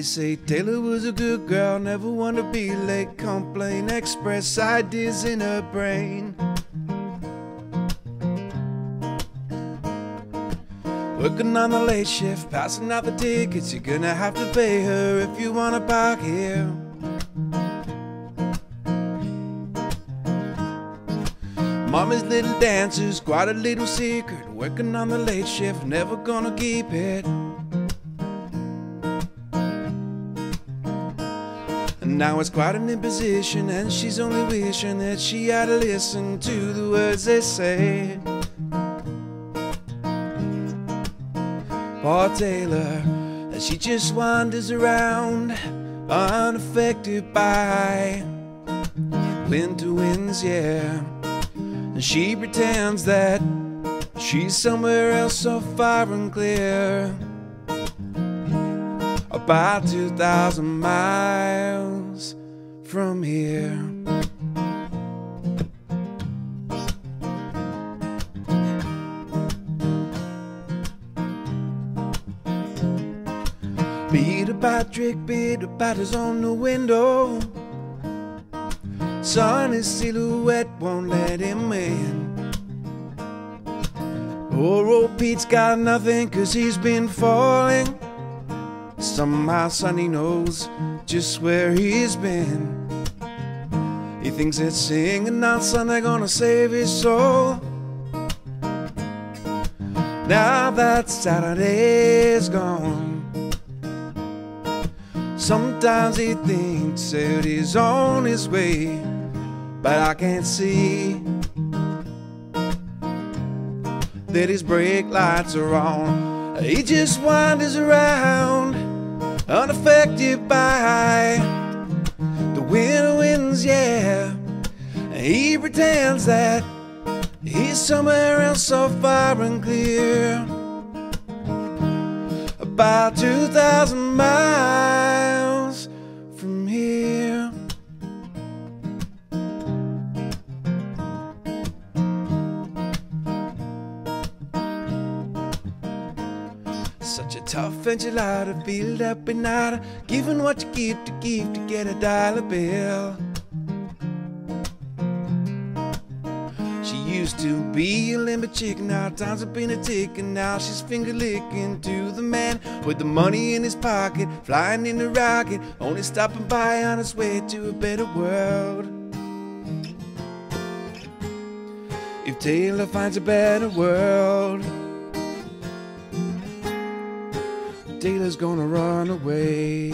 They say Taylor was a good girl, never wanted to be late. Complain, express ideas in her brain. Working on the late shift, passing out the tickets. You're gonna have to pay her if you wanna park here. Mama's little dancer's quite a little secret. Working on the late shift, never gonna keep it. Now it's quite an imposition, and she's only wishing that she had to listen to the words they say. Poor Taylor, she just wanders around, unaffected by winter winds, yeah. And she pretends that she's somewhere else so far and clear. About 2,000 miles from here. Peter Patrick, Peter Patter's on the window. Sun, silhouette won't let him in. Poor old Pete's got nothing cause he's been falling. Somehow Sonny knows just where he's been. Thinks that singing on Sunday gonna save his soul. Now that Saturday's gone. Sometimes he thinks that he's on his way, but I can't see that his brake lights are on. He just wanders around, unaffected by the winter winds, yeah. He pretends that he's somewhere else so far and clear. About 2,000 miles from here. Such a tough enchilada, filled up and out, giving what you give to give to get a dollar bill. Used to be a limber chicken, now times have been a tick, and Now she's finger licking to the man with the money in his pocket, flying in a rocket, only stopping by on his way to a better world. If Taylor finds a better world, Taylor's gonna run away.